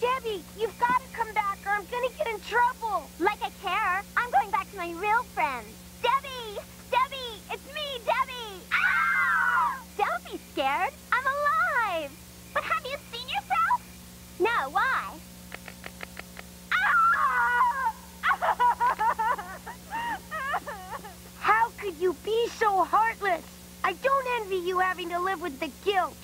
Debbie, you've got to come back or I'm gonna get in trouble. Like I care. I'm going back to my real friends. Debbie! Debbie! It's me, Debbie! Ah! Don't be scared. I'm alive. But have you seen yourself? No, why? Ah! How could you be so heartless? I don't envy you having to live with the guilt.